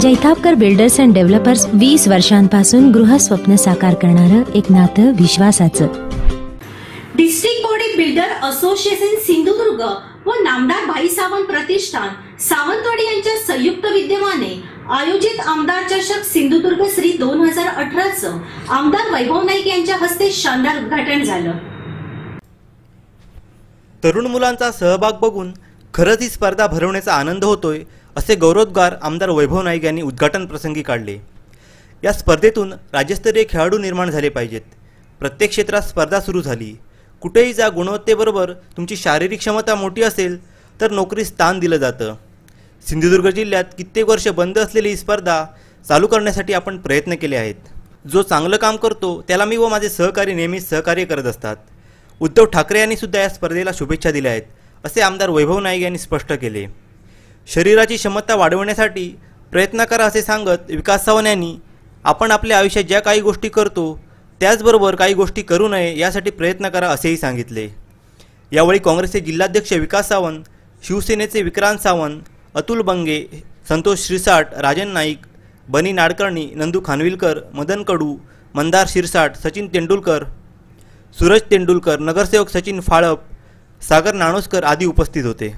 Jaitapkar builders and developers वीस वर्षांपासून गृहस्वप्न साकार करणारं एक नातं विश्वासाचं. District body builder association Sindhudurg व नामदार भाई सावंत प्रतिष्ठान सावंतवाडी यांच्या संयुक्त विद्यमाने आयोजित आमदार चषक सिंधुदुर्ग श्री दोन हजार अठराचं आमदार वैभव नाईक यांच्या हस्ते शानदार उद्घाटन झालं. तरुण मुलांचा सहभाग बघून खरंच ही स्पर्धा भरवण्याचा आनंद होतोय. असे गौरवोद्गार आमदार वैभव नाईक यांनी उद्घाटन प्रसंगी काढले. या स्पर्धेतून राज्यस्तरीय खेळाडू निर्माण झाले पाहिजेत. प्रत्येक क्षेत्रात स्पर्धा सुरू झाली. कुठेही जा गुणवत्तेबरोबर तुमची शारीरिक क्षमता मोठी असेल तर नोकरीस स्थान दिलं जातं. सिंधुदुर्ग जिल्ह्यात कित्येक वर्ष बंद असलेली ही स्पर्धा चालू करण्यासाठी आपण प्रयत्न केले आहेत. जो चांगलं काम करतो त्याला मी व माझे सहकारी नेहमीच सहकार्य करत असतात. उद्धव ठाकरे यांनी सुद्धा या स्पर्धेला शुभेच्छा दिल्या आहेत असे आमदार वैभव नाईक यांनी स्पष्ट केले. शरीराची क्षमता वाढवण्यासाठी प्रयत्न करा असे सांगत विकास सावंत यांनी आपण आपल्या आयुष्यात ज्या काही गोष्टी करतो त्याचबरोबर काही गोष्टी करू नये यासाठी प्रयत्न करा असेही सांगितले. यावेळी काँग्रेसचे जिल्हाध्यक्ष विकास सावंत शिवसेनेचे विक्रांत सावंत अतुल बंगे संतोष श्रीसाट राजन नाईक बनी नाडकर्णी नंदू खानविलकर मदन कडू मंदार शिरसाट सचिन तेंडुलकर सूरज तेंडुलकर नगरसेवक सचिन फाळप सागर नाणोसकर आदी उपस्थित होते.